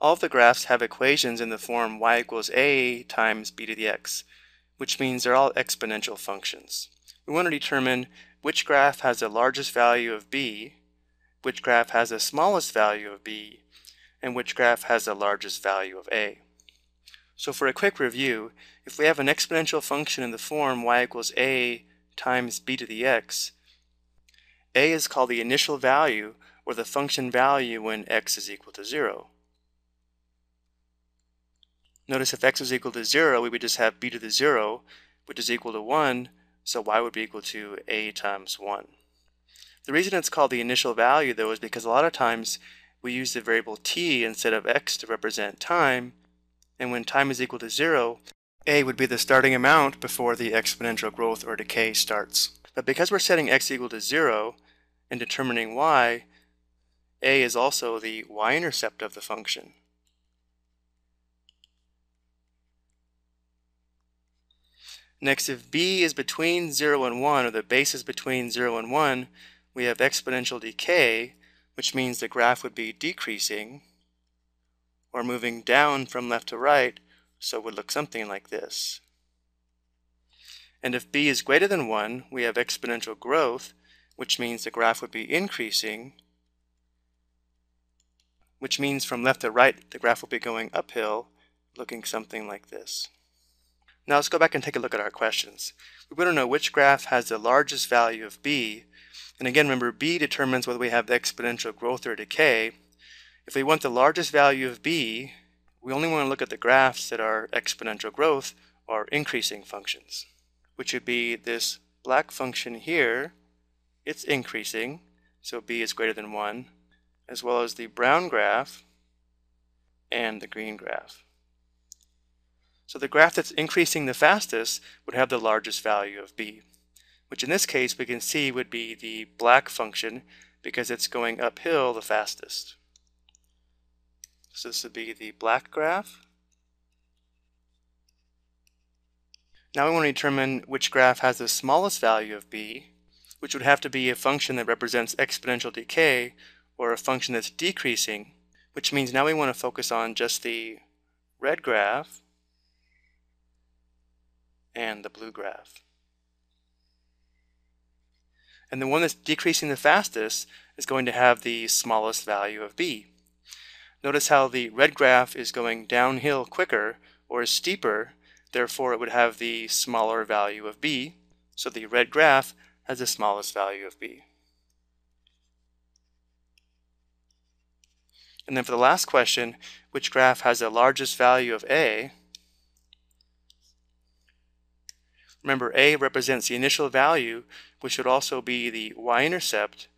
all the graphs have equations in the form y equals a times b to the x, which means they're all exponential functions. We want to determine which graph has the largest value of b, which graph has the smallest value of b, and which graph has the largest value of a. So for a quick review, if we have an exponential function in the form y equals a times b to the x, a is called the initial value or the function value when x is equal to 0. Notice if x is equal to 0, we would just have b to the 0, which is equal to 1, so y would be equal to a times 1. The reason it's called the initial value, though, is because a lot of times we use the variable t instead of x to represent time, and when time is equal to 0, a would be the starting amount before the exponential growth or decay starts. But because we're setting x equal to 0 and determining y, a is also the y-intercept of the function. Next, if b is between 0 and 1, or the base is between 0 and 1, we have exponential decay, which means the graph would be decreasing or moving down from left to right, so it would look something like this. And if b is greater than 1, we have exponential growth, which means the graph would be increasing, which means from left to right, the graph will be going uphill, looking something like this. Now let's go back and take a look at our questions. We want to know which graph has the largest value of b. And again, remember, b determines whether we have the exponential growth or decay. If we want the largest value of b, we only want to look at the graphs that are exponential growth or increasing functions, which would be this black function here. It's increasing, so b is greater than 1, as well as the brown graph and the green graph. So the graph that's increasing the fastest would have the largest value of b, which in this case we can see would be the black function because it's going uphill the fastest. So this would be the black graph. Now we want to determine which graph has the smallest value of b, which would have to be a function that represents exponential decay or a function that's decreasing, which means now we want to focus on just the red graph and the blue graph. And the one that's decreasing the fastest is going to have the smallest value of b. Notice how the red graph is going downhill quicker or steeper, therefore it would have the smaller value of b, so the red graph has the smallest value of b. And then for the last question, which graph has the largest value of a? Remember, A represents the initial value, which would also be the y-intercept.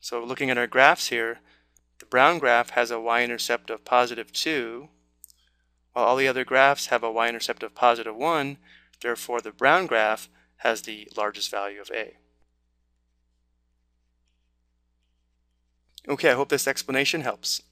So looking at our graphs here, the brown graph has a y-intercept of positive 2, while all the other graphs have a y-intercept of positive 1. Therefore, the brown graph has the largest value of A. Okay, I hope this explanation helps.